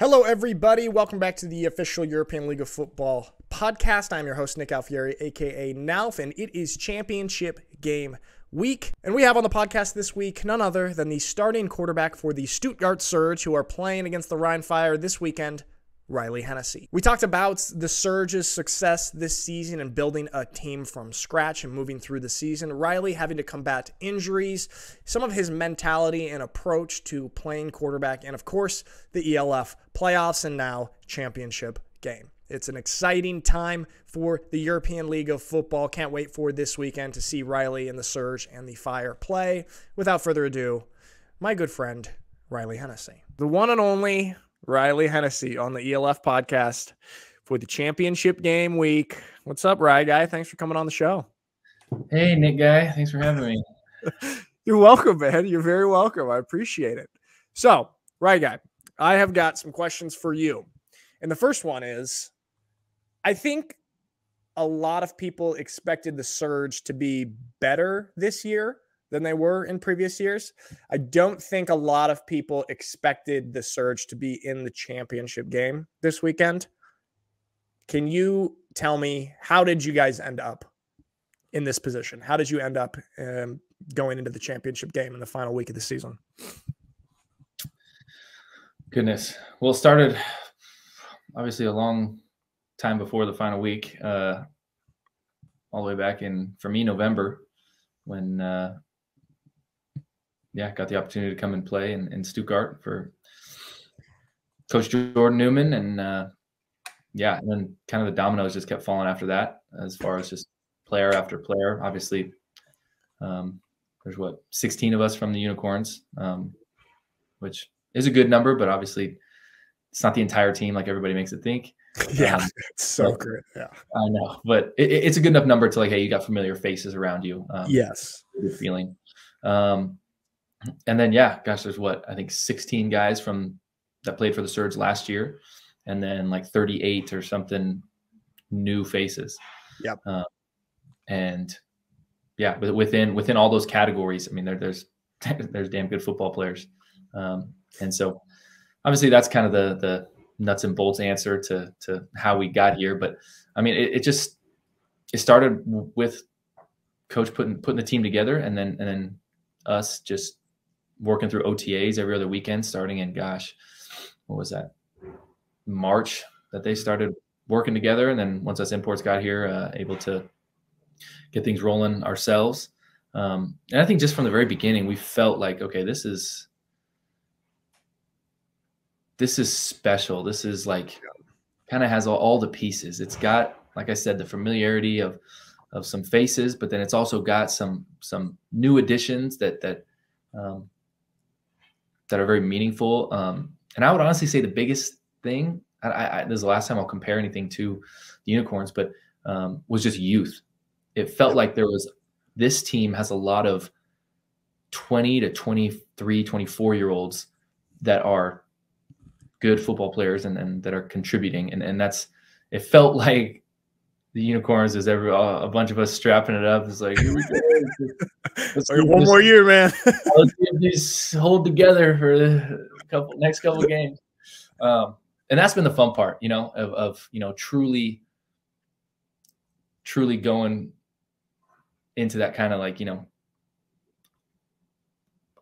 Hello, everybody. Welcome back to the official European League of Football podcast. I'm your host, Nick Alfieri, aka Nalf, and it is championship game week. And we have on the podcast this week none other than the starting quarterback for the Stuttgart Surge, who are playing against the Rhein Fire this weekend, Reilly Hennessey. We talked about the Surge's success this season and building a team from scratch and moving through the season. Reilly having to combat injuries, some of his mentality and approach to playing quarterback, and of course, the ELF playoffs and now championship game. It's an exciting time for the European League of Football. Can't wait for this weekend to see Reilly and the Surge and the Fire play. Without further ado, my good friend, Reilly Hennessey. The one and only Reilly Hennessey on the ELF podcast for the championship game week. What's up, Rye Guy? Thanks for coming on the show. Hey, Nick Guy. Thanks for having me. You're welcome, man. You're very welcome. I appreciate it. So, Rye Guy, I have got some questions for you. And the first one is I think a lot of people expected the surge to be better this year than they were in previous years. I don't think a lot of people expected the Surge to be in the championship game this weekend. Can you tell me how did you guys end up in this position? How did you end up um, going into the championship game in the final week of the season? Goodness. Well, started obviously a long time before the final week, uh, all the way back in, for me, November, when uh, yeah, got the opportunity to come and play in, in Stuttgart for Coach Jordan Newman, and uh, yeah, and then kind of the dominoes just kept falling after that, as far as just player after player. Obviously, um, there's what 16 of us from the Unicorns, um, which is a good number, but obviously it's not the entire team like everybody makes it think. Yeah, um, it's so good. Yeah, I know, but it, it's a good enough number to like, hey, you got familiar faces around you. Um, yes, good feeling. Um, and then yeah, gosh, there's what I think 16 guys from that played for the Surge last year, and then like 38 or something new faces. Yep. Uh, and yeah, but within within all those categories, I mean, there, there's there's damn good football players, um, and so obviously that's kind of the the nuts and bolts answer to to how we got here. But I mean, it, it just it started with coach putting putting the team together, and then and then us just working through OTAs every other weekend, starting in gosh, what was that? March that they started working together, and then once us imports got here, uh, able to get things rolling ourselves. Um, and I think just from the very beginning, we felt like, okay, this is this is special. This is like kind of has all, all the pieces. It's got, like I said, the familiarity of of some faces, but then it's also got some some new additions that that um, that are very meaningful. Um, and I would honestly say the biggest thing, I, I, this is the last time I'll compare anything to the unicorns, but um, was just youth. It felt like there was this team has a lot of 20 to 23, 24 year olds that are good football players and, and that are contributing. And, and that's, it felt like the unicorns is every uh, a bunch of us strapping it up. It's like here we go. like one more year, man. let's these hold together for the couple next couple games. Um, and that's been the fun part, you know, of, of you know truly, truly going into that kind of like you know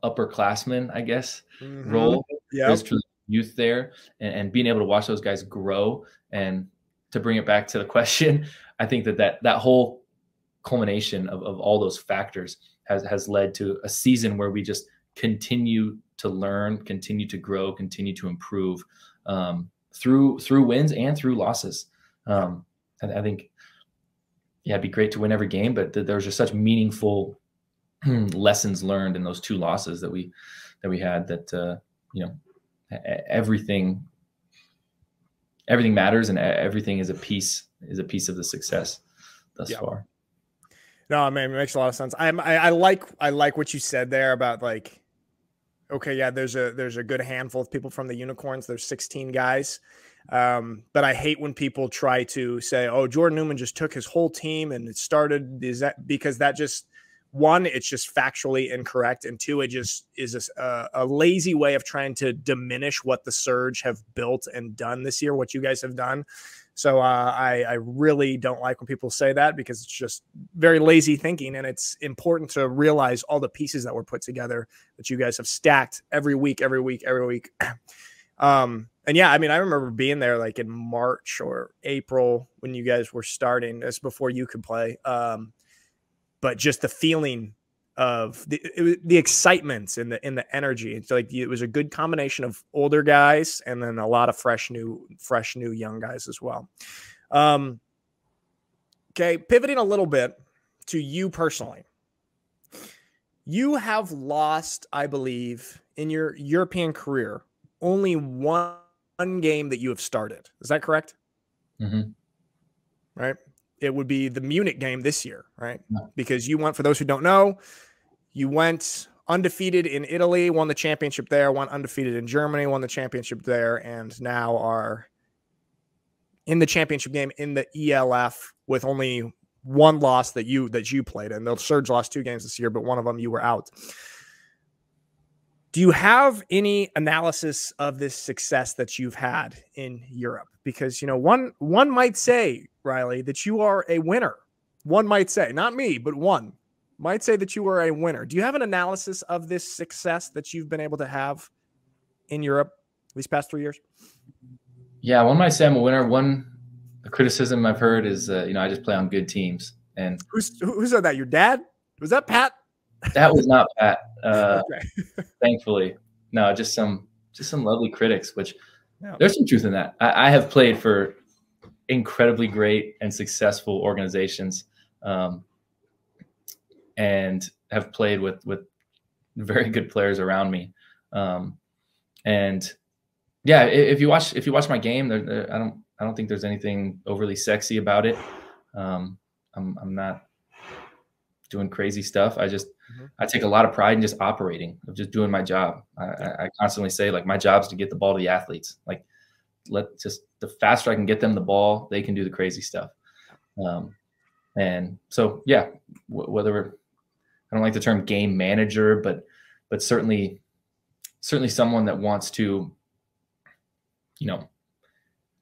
upperclassmen, I guess, mm-hmm. role. Yeah, there's truly youth there, and, and being able to watch those guys grow and to bring it back to the question, I think that that that whole culmination of, of all those factors has has led to a season where we just continue to learn, continue to grow, continue to improve um, through through wins and through losses. Um, I, I, think, yeah, it'd be great to win every game, but th- there's just such meaningful lessons learned in those two losses that we that we had. That uh, you know, everything everything matters and everything is a piece is a piece of the success thus yeah. far. No, I mean, it makes a lot of sense. I'm, I, I like, I like what you said there about like, okay, yeah, there's a, there's a good handful of people from the unicorns. There's 16 guys. Um, but I hate when people try to say, oh, Jordan Newman just took his whole team and it started is that because that just one, it's just factually incorrect, and two, it just is a, a, lazy way of trying to diminish what the Surge have built and done this year, what you guys have done. So uh, I, I really don't like when people say that because it's just very lazy thinking, and it's important to realize all the pieces that were put together that you guys have stacked every week, every week, every week. um, and yeah, I mean, I remember being there like in March or April when you guys were starting. That's before you could play. Um, but just the feeling of the it, the excitement and the in the energy. It's like it was a good combination of older guys and then a lot of fresh new fresh new young guys as well. Um, okay, pivoting a little bit to you personally. You have lost, I believe, in your European career only one game that you have started. Is that correct? Mm-hmm. Right it would be the Munich game this year, right? Yeah. Because you went, for those who don't know, you went undefeated in Italy, won the championship there, won undefeated in Germany, won the championship there, and now are in the championship game in the ELF with only one loss that you that you played in. The Surge lost two games this year, but one of them you were out. Do you have any analysis of this success that you've had in Europe? Because you know, one one might say, Reilly, that you are a winner. One might say, not me, but one might say that you are a winner. Do you have an analysis of this success that you've been able to have in Europe these past three years? Yeah, one might say I'm a winner. One criticism I've heard is, uh, you know, I just play on good teams. And who's who said that? Your dad? Was that Pat? That was not Pat. Uh, thankfully, no, just some just some lovely critics. Which yeah. there's some truth in that. I, I, have played for incredibly great and successful organizations, um, and have played with with very good players around me. Um, and yeah, if you watch if you watch my game, there, there, I don't I don't think there's anything overly sexy about it. Um, I'm I'm not doing crazy stuff. I just mm-hmm. I take a lot of pride in just operating, of just doing my job. I, I, constantly say like my job is to get the ball to the athletes. Like let just the faster I can get them the ball, they can do the crazy stuff. Um, and so yeah, w- whether I don't like the term game manager, but but certainly certainly someone that wants to you know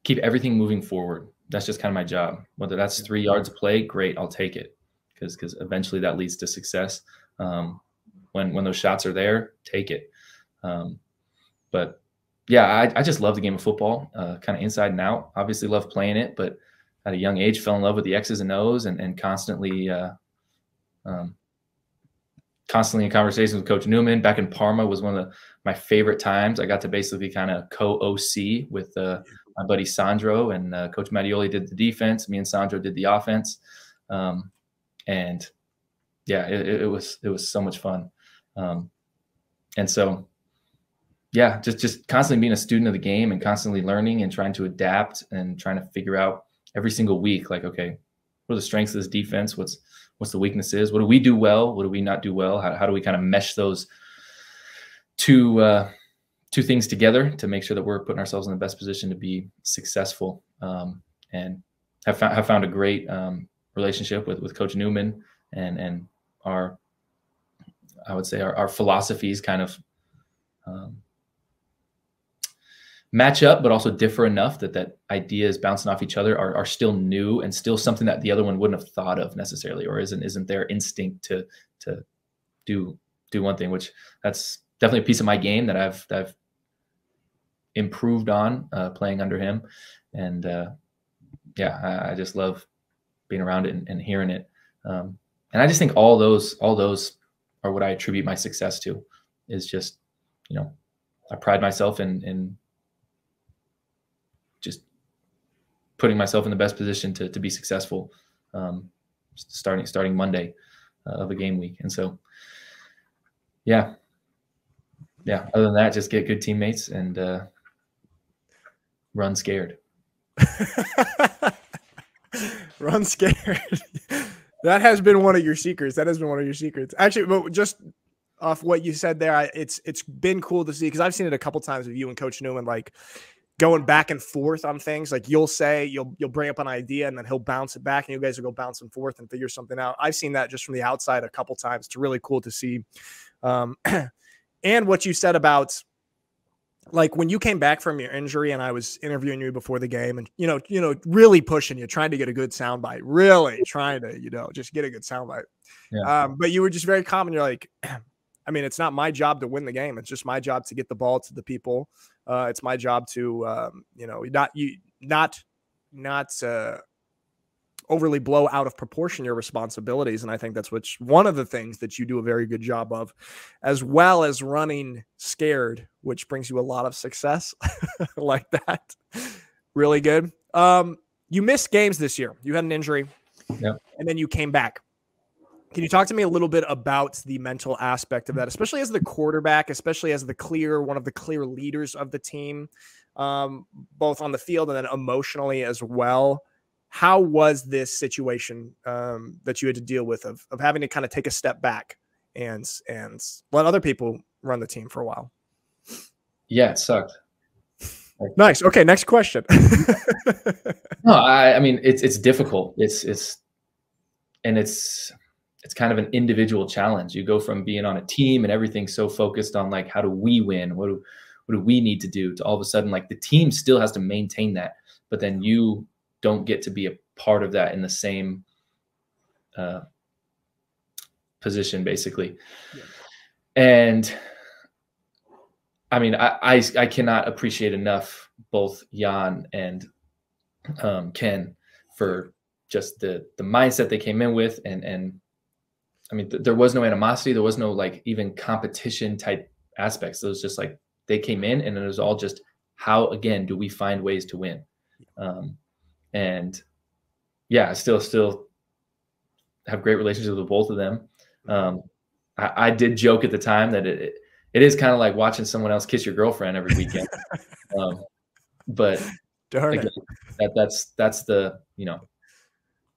keep everything moving forward. That's just kind of my job. Whether that's three yards of play, great, I'll take it because because eventually that leads to success. Um, when when those shots are there, take it. Um, but yeah, I, I just love the game of football, uh, kind of inside and out. Obviously, love playing it, but at a young age, fell in love with the X's and O's, and and constantly. Uh, um, constantly in conversations with Coach Newman. Back in Parma was one of the, my favorite times. I got to basically kind of co OC with uh, my buddy Sandro, and uh, Coach Mattioli did the defense. Me and Sandro did the offense. Um, and yeah, it, it was it was so much fun. Um, and so yeah, just just constantly being a student of the game and constantly learning and trying to adapt and trying to figure out every single week, like, okay, what are the strengths of this defense? What's what's the weaknesses? What do we do well? What do we not do well? How, how do we kind of mesh those two uh, two things together to make sure that we're putting ourselves in the best position to be successful? Um, and have found, have found a great um, relationship with with Coach Newman and and our I would say our, our philosophies kind of um, match up, but also differ enough that that ideas bouncing off each other are, are still new and still something that the other one wouldn't have thought of necessarily, or isn't isn't their instinct to to do do one thing, which that's definitely a piece of my game that I've that I've improved on uh, playing under him, and uh, yeah, I, I just love being around it and, and hearing it. Um, and I just think all those all those are what I attribute my success to. Is just you know I pride myself in in just putting myself in the best position to to be successful. Um, starting starting Monday uh, of a game week, and so yeah, yeah. Other than that, just get good teammates and uh, run scared. Run scared. that has been one of your secrets. That has been one of your secrets. Actually, but just off what you said there, I, it's it's been cool to see because I've seen it a couple times with you and Coach Newman. Like going back and forth on things. Like you'll say you'll you'll bring up an idea and then he'll bounce it back, and you guys will go bouncing forth and figure something out. I've seen that just from the outside a couple times. It's really cool to see. Um, and what you said about like when you came back from your injury and I was interviewing you before the game and you know, you know, really pushing you, trying to get a good soundbite, really trying to, you know, just get a good soundbite. Yeah. Um, but you were just very calm and you're like, I mean, it's not my job to win the game. It's just my job to get the ball to the people. Uh, it's my job to, um, you know, not you, not, not uh, overly blow out of proportion your responsibilities. And I think that's which one of the things that you do a very good job of, as well as running scared, which brings you a lot of success like that. Really good. Um, you missed games this year. You had an injury, yeah. and then you came back. Can you talk to me a little bit about the mental aspect of that, especially as the quarterback, especially as the clear one of the clear leaders of the team, um, both on the field and then emotionally as well? How was this situation um, that you had to deal with of, of having to kind of take a step back and and let other people run the team for a while? Yeah it sucked. Nice. Okay next question. No I, I mean it's it's difficult. It's it's and it's it's kind of an individual challenge. You go from being on a team and everything's so focused on like how do we win? What do what do we need to do to all of a sudden like the team still has to maintain that but then you don't get to be a part of that in the same uh, position, basically. Yeah. And I mean, I, I, I cannot appreciate enough both Jan and um, Ken for just the the mindset they came in with, and and I mean, th- there was no animosity, there was no like even competition type aspects. It was just like they came in, and it was all just how again do we find ways to win. Um, and yeah, I still still have great relationships with both of them. Um, I, I, did joke at the time that it it is kind of like watching someone else kiss your girlfriend every weekend. um, but again, that that's that's the you know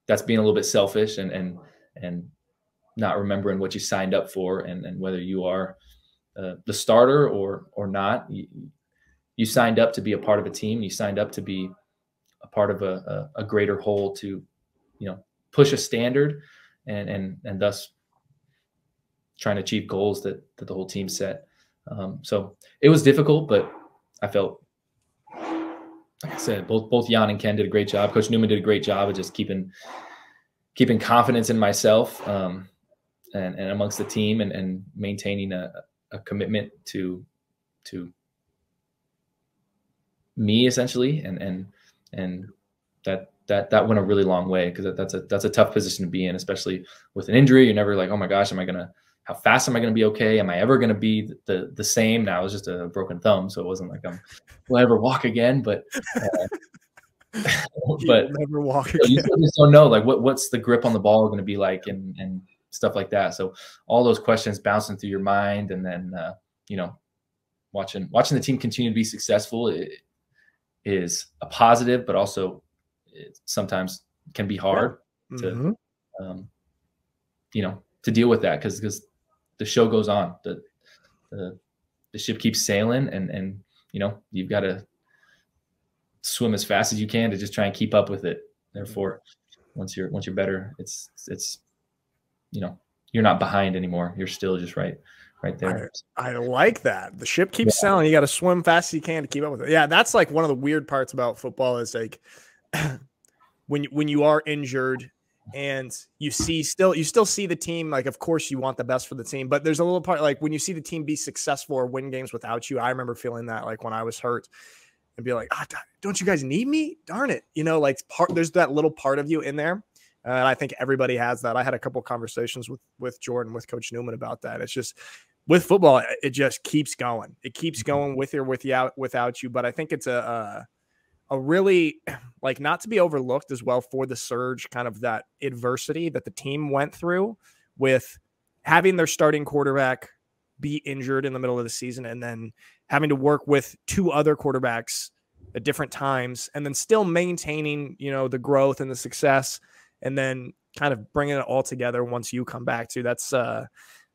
that's being a little bit selfish and and and not remembering what you signed up for and and whether you are uh, the starter or or not. You, you signed up to be a part of a team. You signed up to be part of a, a, a greater whole to, you know, push a standard and and and thus trying to achieve goals that that the whole team set. Um, so it was difficult, but I felt, like I said, both both Jan and Ken did a great job. Coach Newman did a great job of just keeping keeping confidence in myself um, and and amongst the team and and maintaining a, a commitment to to me essentially and and and that that that went a really long way because that's a that's a tough position to be in, especially with an injury. You're never like, oh my gosh, am I gonna how fast am I gonna be okay? Am I ever gonna be the the same? Now it was just a broken thumb, so it wasn't like I'm will I ever walk again, but. Uh, but never walk again. You, know, you just don't know like what what's the grip on the ball going to be like and and stuff like that. So all those questions bouncing through your mind, and then uh, you know, watching watching the team continue to be successful. It, is a positive, but also sometimes can be hard yeah. to, mm-hmm. um, you know, to deal with that because because the show goes on, the, the the ship keeps sailing, and and you know you've got to swim as fast as you can to just try and keep up with it. Therefore, once you're once you're better, it's it's you know you're not behind anymore. You're still just right right there. I, I like that. The ship keeps yeah. sailing. You got to swim fast as you can to keep up with it. Yeah, that's like one of the weird parts about football is like when when you are injured and you see still you still see the team like of course you want the best for the team but there's a little part like when you see the team be successful or win games without you i remember feeling that like when i was hurt and be like ah, don't you guys need me darn it you know like part there's that little part of you in there uh, and I think everybody has that. I had a couple conversations with with Jordan, with Coach Newman about that. It's just with football, it just keeps going. It keeps mm-hmm. going with you or with you out without you. But I think it's a, a a really like not to be overlooked as well for the surge, kind of that adversity that the team went through with having their starting quarterback be injured in the middle of the season and then having to work with two other quarterbacks at different times and then still maintaining you know the growth and the success and then kind of bringing it all together once you come back to that's uh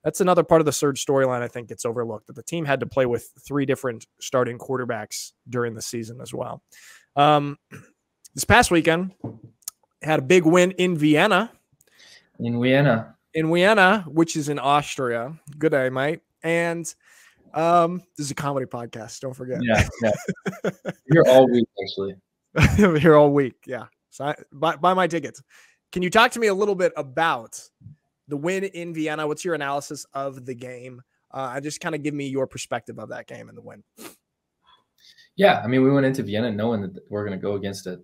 that's another part of the surge storyline I think gets overlooked that the team had to play with three different starting quarterbacks during the season as well. Um, this past weekend had a big win in Vienna. In Vienna. In Vienna, which is in Austria. Good day, mate. And um, this is a comedy podcast. Don't forget. Yeah, yeah. Here all week, actually. Here all week. Yeah. So I, buy, buy my tickets. Can you talk to me a little bit about the win in Vienna? What's your analysis of the game? Uh, just kind of give me your perspective of that game and the win. Yeah, I mean, we went into Vienna knowing that we're going to go against a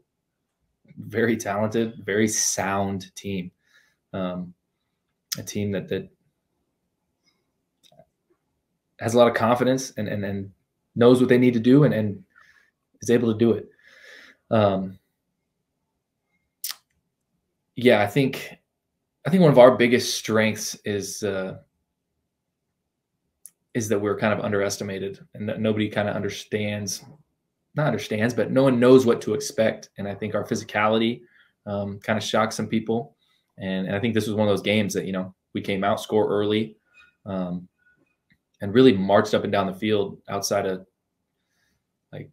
very talented, very sound team, um, a team that that has a lot of confidence and and, and knows what they need to do and, and is able to do it. Um, yeah, I think I think one of our biggest strengths is uh, is that we're kind of underestimated and that nobody kind of understands not understands but no one knows what to expect. And i think our physicality um, kind of shocked some people. And, and i think this was one of those games that you know we came out score early um, and really marched up and down the field outside of like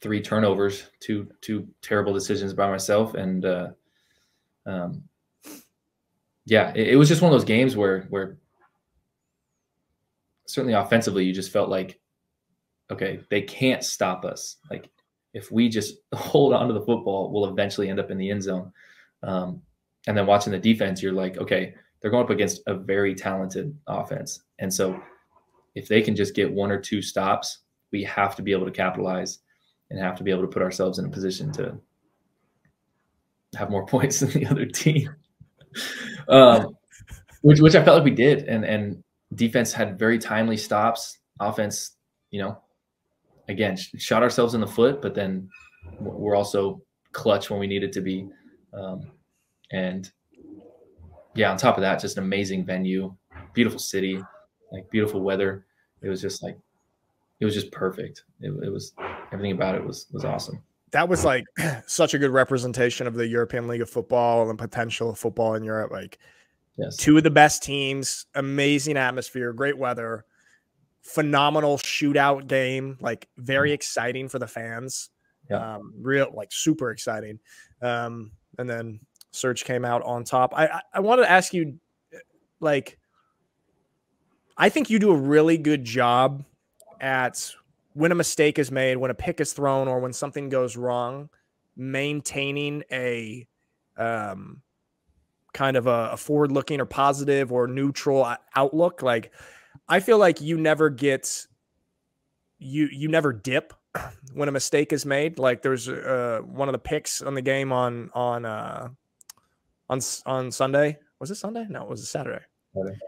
three turnovers two two terrible decisions by myself. And uh, um, yeah it, it was just one of those games where where certainly offensively, you just felt like, okay, they can't stop us. Like if we just hold on to the football, we'll eventually end up in the end zone. Um, and then watching the defense, you're like, okay, they're going up against a very talented offense. And so if they can just get one or two stops, we have to be able to capitalize and have to be able to put ourselves in a position to have more points than the other team. um, which which I felt like we did. And and defense had very timely stops. Offense, you know, again, shot ourselves in the foot, but then we're also clutch when we needed to be. Um, and yeah, on top of that, just an amazing venue, beautiful city, like beautiful weather. It was just like, it was just perfect. It, it was everything about it was was awesome. That was like such a good representation of the European League of Football and potential of football in Europe. Like Yes. Two of the best teams, amazing atmosphere, great weather, phenomenal shootout game, like very mm-hmm. exciting for the fans. Yeah. Um, real like super exciting. Um, and then Surge came out on top. I, I, I wanted to ask you, like, I think you do a really good job at when a mistake is made, when a pick is thrown, or when something goes wrong, maintaining a um kind of a, a forward looking or positive or neutral outlook. Like I feel like you never get you you never dip when a mistake is made. Like there's uh, one of the picks on the game on on uh, on on Sunday. Was it Sunday? No, it was a Saturday. Saturday.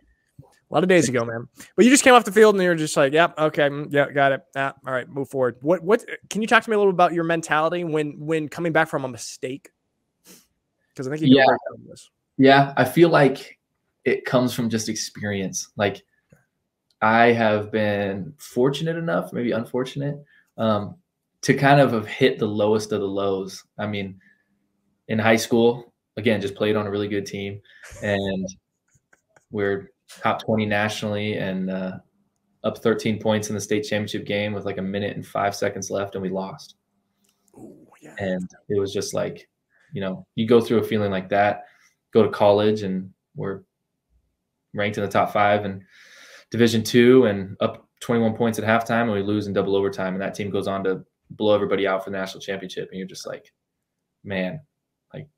A lot of days ago, man. But you just came off the field and you're just like, "Yep, yeah, okay, mm, yeah, got it. Yeah, all right, move forward." What what can you talk to me a little about your mentality when when coming back from a mistake? Because I think you yeah. this. Yeah, I feel like it comes from just experience. Like I have been fortunate enough, maybe unfortunate, um, to kind of have hit the lowest of the lows. I mean, in high school, again, just played on a really good team, and we're top 20 nationally and uh, up 13 points in the state championship game with like a minute and five seconds left, and we lost. Ooh, yeah. And it was just like, you know, you go through a feeling like that go to college and we're ranked in the top five and division two and up 21 points at halftime and we lose in double overtime and that team goes on to blow everybody out for the national championship and you're just like man like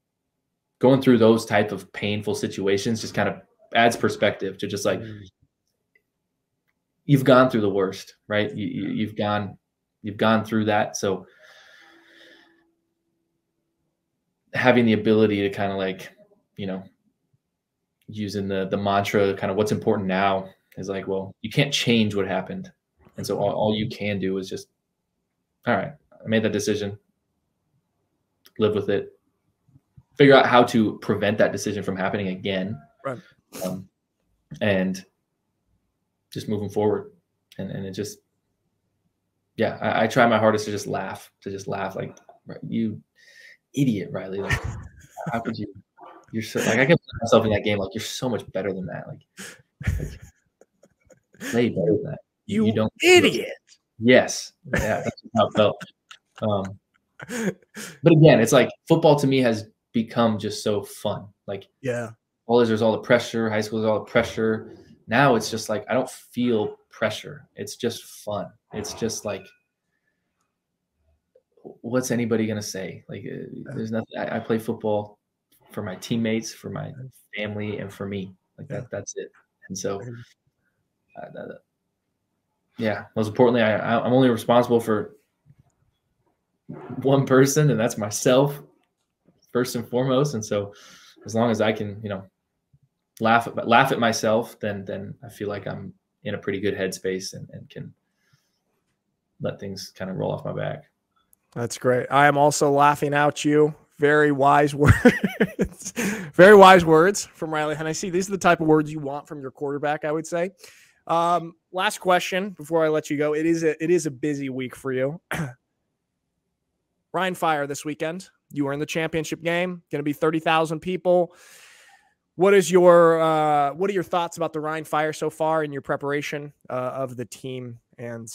going through those type of painful situations just kind of adds perspective to just like mm. you've gone through the worst right you, you, you've gone you've gone through that so having the ability to kind of like you know, using the the mantra kind of what's important now is like, well, you can't change what happened. And so all, all you can do is just, all right, I made that decision, live with it, figure out how to prevent that decision from happening again. Right. Um, and just moving forward. And, and it just, yeah, I, I, try my hardest to just laugh, to just laugh like, you idiot, Reilly. Like, how could you you're so like I can put myself in that game like you're so much better than that. Like play better than that. You, you don't idiot. Yes. Yeah, that's how it felt. Um, but again, it's like football to me has become just so fun. Like, yeah, college there's all the pressure, high school is all the pressure. Now it's just like I don't feel pressure. It's just fun. It's just like, what's anybody gonna say? Like, uh, there's nothing. I, I play football for my teammates, for my family, and for me. Like that. That's it. And so, uh, yeah. Most importantly, I, I'm only responsible for one person, and that's myself first and foremost. And so, as long as I can, you know, laugh at laugh at myself, then then I feel like I'm in a pretty good headspace and, and can let things kind of roll off my back. That's great. I am also laughing out you. Very wise words. Very wise words from Reilly And I see These are the type of words you want from your quarterback, I would say. Um, last question before I let you go. It is a it is a busy week for you. Rhein Fire this weekend. You were in the championship game. Going to be thirty thousand people. What is your uh, what are your thoughts about the Rhein Fire so far in your preparation uh, of the team and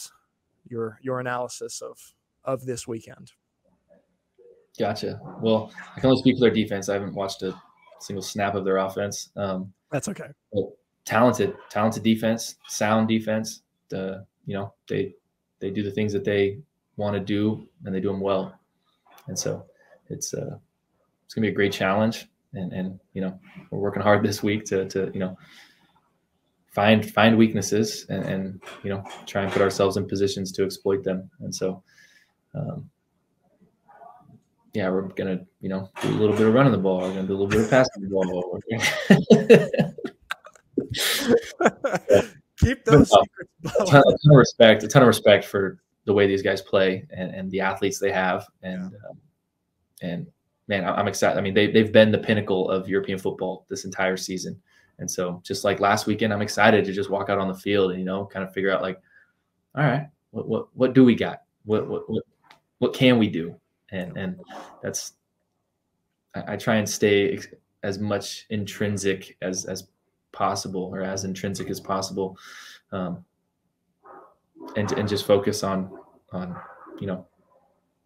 your your analysis of of this weekend? Gotcha. Well, I can only speak for their defense. I haven't watched a single snap of their offense. Um, That's okay. talented, talented defense, sound defense. The you know they they do the things that they want to do and they do them well. And so it's uh, it's gonna be a great challenge. And and you know we're working hard this week to to you know find find weaknesses and, and you know try and put ourselves in positions to exploit them. And so um, yeah, we're gonna you know do a little bit of running the ball. We're gonna do a little bit of passing the ball. Keep those no, secrets. A ton, a ton, of respect. A ton of respect for the way these guys play and, and the athletes they have. And yeah. um, and man, I'm excited. I mean, they they've been the pinnacle of European football this entire season. And so, just like last weekend, I'm excited to just walk out on the field and you know, kind of figure out like, all right, what what what do we got? What what what what can we do? And and that's I, I try and stay as much intrinsic as as possible or as intrinsic as possible, um, and and just focus on on you know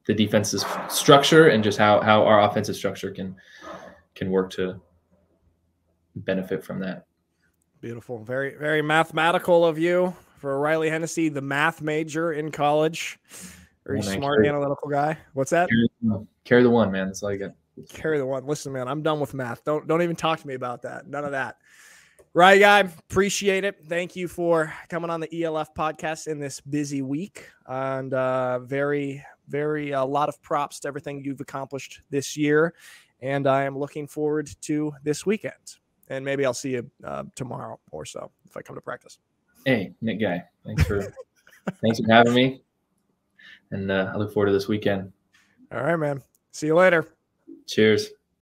the defense's structure and just how how our offensive structure can can work to benefit from that. Beautiful, very very mathematical of you for Reilly Hennessey, the math major in college. Very oh, smart, analytical guy. What's that? Carry the, carry the one, man. That's all you got. Carry the one. Listen, man, I'm done with math. Don't don't even talk to me about that. None of that. Right, guy. Appreciate it. Thank you for coming on the ELF podcast in this busy week, and uh, very, very a lot of props to everything you've accomplished this year. And I am looking forward to this weekend. And maybe I'll see you uh, tomorrow or so if I come to practice. Hey, Nick Guy. Thanks for thanks for having me. And uh, I look forward to this weekend. All right, man. See you later. Cheers.